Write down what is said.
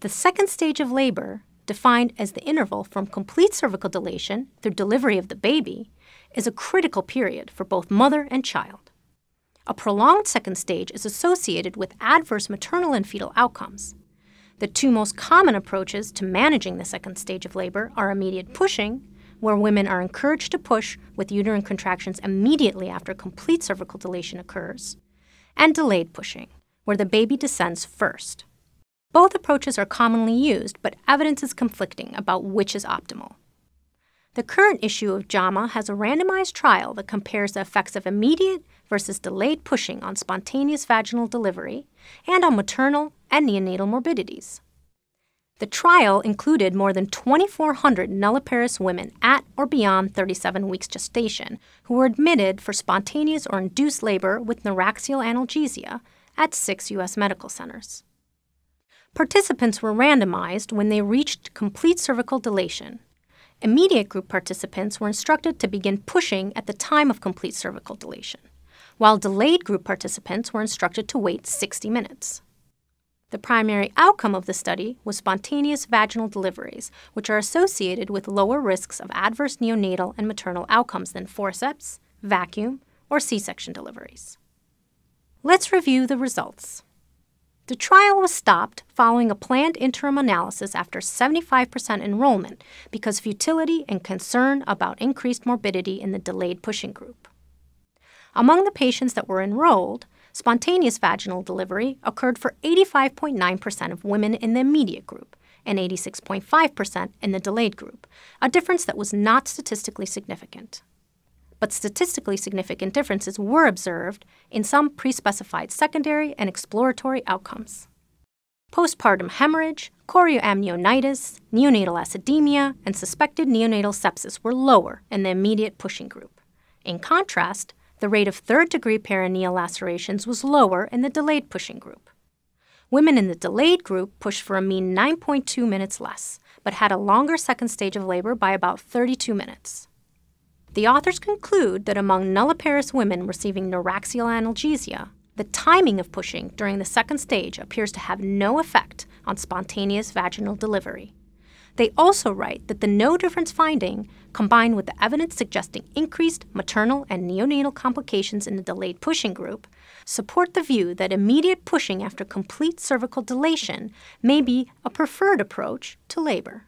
The second stage of labor, defined as the interval from complete cervical dilation through delivery of the baby, is a critical period for both mother and child. A prolonged second stage is associated with adverse maternal and fetal outcomes. The two most common approaches to managing the second stage of labor are immediate pushing, where women are encouraged to push with uterine contractions immediately after complete cervical dilation occurs, and delayed pushing, where the baby descends first. Both approaches are commonly used, but evidence is conflicting about which is optimal. The current issue of JAMA has a randomized trial that compares the effects of immediate versus delayed pushing on spontaneous vaginal delivery and on maternal and neonatal morbidities. The trial included more than 2,400 nulliparous women at or beyond 37 weeks gestation who were admitted for spontaneous or induced labor with neuraxial analgesia at six U.S. medical centers. Participants were randomized when they reached complete cervical dilation. Immediate group participants were instructed to begin pushing at the time of complete cervical dilation, while delayed group participants were instructed to wait 60 minutes. The primary outcome of the study was spontaneous vaginal deliveries, which are associated with lower risks of adverse neonatal and maternal outcomes than forceps, vacuum, or C section deliveries. Let's review the results. The trial was stopped following a planned interim analysis after 75% enrollment because of futility and concern about increased morbidity in the delayed pushing group. Among the patients that were enrolled, spontaneous vaginal delivery occurred for 85.9% of women in the immediate group and 86.5% in the delayed group, a difference that was not statistically significant but statistically significant differences were observed in some pre-specified secondary and exploratory outcomes. Postpartum hemorrhage, chorioamnionitis, neonatal acidemia, and suspected neonatal sepsis were lower in the immediate pushing group. In contrast, the rate of third degree perineal lacerations was lower in the delayed pushing group. Women in the delayed group pushed for a mean 9.2 minutes less, but had a longer second stage of labor by about 32 minutes. The authors conclude that among nulliparous women receiving neuraxial analgesia, the timing of pushing during the second stage appears to have no effect on spontaneous vaginal delivery. They also write that the no difference finding, combined with the evidence suggesting increased maternal and neonatal complications in the delayed pushing group, support the view that immediate pushing after complete cervical dilation may be a preferred approach to labor.